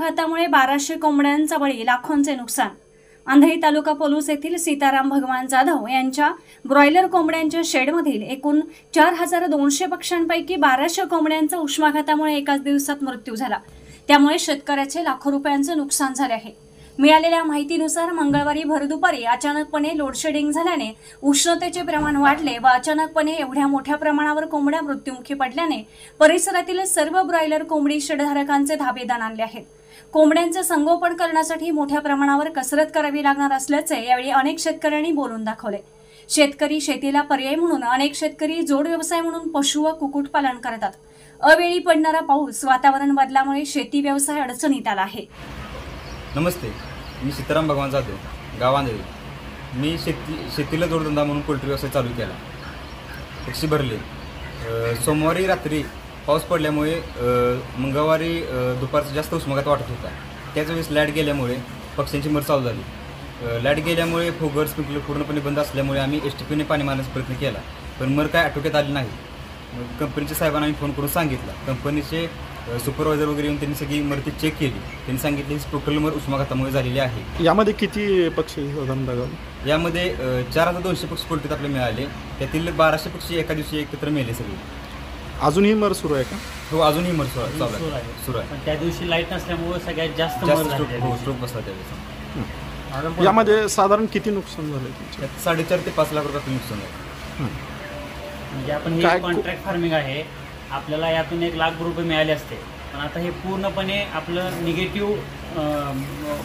अपघातामुळे बाराशे कोंबड्यांचा बळी लाखोंचे नुकसान. आंधळी तालुका पोलूस येथील सीताराम भगवान जाधव यांच्या ब्रॉयलर कोंबड्यांच्या शेडमधील एकूण चार हजार दोनशे पक्ष्यांपैकी बाराशे कोंबड्यांचा उष्माघातामुळे एकाच दिवसात मृत्यू झाला. त्यामुळे शेतकऱ्याचे लाखो रुपयांचे नुकसान झाले आहे. मिळालेल्या माहितीनुसार मंगळवारी भरदुपारी अचानकपणे लोडशेडिंग झाल्याने उष्णतेचे प्रमाण वाढले व अचानकपणे एवढ्या मोठ्या प्रमाणावर कोंबड्या मृत्युमुखी पडल्याने परिसरातील सर्व ब्रॉयलर कोंबडी शेडधारकांचे धाबेदान आणले आहेत. कोंबड्यांचे संगोपन करण्यासाठी मोठ्या प्रमाणावर कसरत करावी लागणार असल्याचे यावेळी अनेक शेतकऱ्यांनी बोलून दाखवले. शेतकरी शेतीला पर्याय म्हणून अनेक शेतकरी जोड व्यवसाय म्हणून पशु व कुक्कुटपालन करतात. अवेळी पडणारा पाऊस वातावरण बदलामुळे शेती व्यवसाय अडचणीत आला आहे. नमस्ते मी सीताराम भगवान जाधव गावांदेवी मी शेती शेतीला जोडधंदा म्हणून पोल्ट्री व्यवसाय चालू केला. पक्षी भरले. सोमवारी रात्री पाऊस पडल्यामुळे मंगळवारी दुपारचा जास्त उष्माघात वाटत होता. त्याच वेळेस लाइट गेल्यामुळे पक्ष्यांची मर चालू झाली. लाइट गेल्यामुळे फोगर स्प्रिंकलर पूर्णपणे बंद असल्यामुळे आम्ही एस टी पीने पाणी मारण्याचा प्रयत्न केला पण मर काय आटोक्यात आली नाही. मग कंपनीच्या साहेबांना आम्ही फोन करून सांगितलं. कंपनीचे सुपरवायझर वगैरे येऊन त्यांनी सगळी मरती चेक केली. त्यांनी सांगितले ही टोटल मर उष्माघातामुळे झालेली आहे. यामध्ये किती पक्षी यामध्ये चार हजार दोनशे पक्षी पोल्ट्रीत आपले मिळाले. त्यातील बाराशे पक्षी एका दिवशी एकत्र मेले सगळे. अजूनही मर सुरू आहे का? हो अजूनही मर सुरू आहे. चालू आहे. सुरू आहे. पण त्या दिवशी लाइट नसल्यामुळे सगळ्यात जास्त मर जास्त झाली स्ट्रोक त्या हो. स्ट्रोक बसला अजून यामध्ये साधारण किती नुकसान झालं तुमचं? त्यात साडेचार ते पाच लाख रुपये नुकसान आहे म्हणजे आपण हे काय कॉन्ट्रॅक्ट फार्मिंग आहे. आपल्याला यातून एक लाख रुपये मिळाले असते. पण आता हे पूर्णपणे आपलं निगेटिव्ह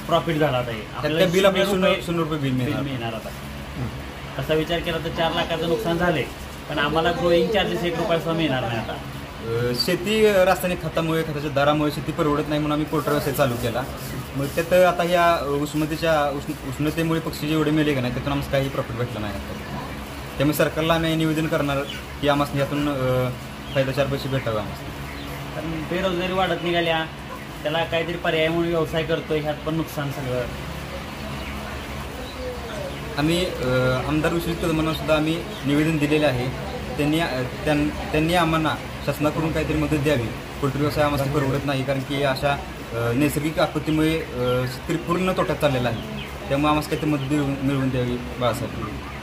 प्रॉफिट झाला आता हे. त्यात त्या बिल आपल्याला शून्य शून्य रुपये शून्य रुपये बिल बिल मिळणार मिळणार आता. तसा विचार केला तर चार लाखाचं नुकसान झाले पण आम्हाला ग्रोईंग चार्जेस एक रुपया सुद्धा मिळणार नाही आता. अ, शेती रासायनिक खतामुळे खताच्या दरामुळे शेती परवडत नाही म्हणून आम्ही पोल्ट्री व्यवसाय चालू केला. मग त्यात आता ह्या उष्णतेच्या उष्ण उष्णतेमुळे पक्षी जेवढे मेले का नाही त्यातून आम्हाला काही प्रॉफिट भेटलं नाही. आता त्यामुळे सरकारला आम्ही निवेदन करणार की आम्हाला यातून अ, फायदा चार पैसे भेटावे आम्हाला कारण बेरोजगारी वाढत निघाल्या त्याला काहीतरी पर्याय म्हणून व्यवसाय करतोय ह्यात पण नुकसान सगळं. आम्ही आमदार विश्वजित कदमांना सुद्धा आम्ही निवेदन दिलेले आहे. त्यांनी त्यां- त्यांनी आम्हाला शासनाकडून काहीतरी मदत द्यावी. पोल्ट्री व्यवसाय आम्हाला परवडत नाही कारण की अशा नैसर्गिक आपत्तीमुळे शेतकरी पूर्ण तोट्यात चाललेला आहे. त्यामुळे आम्हाला काहीतरी मदत मिळवून मिळवून द्यावी बाळासाहेब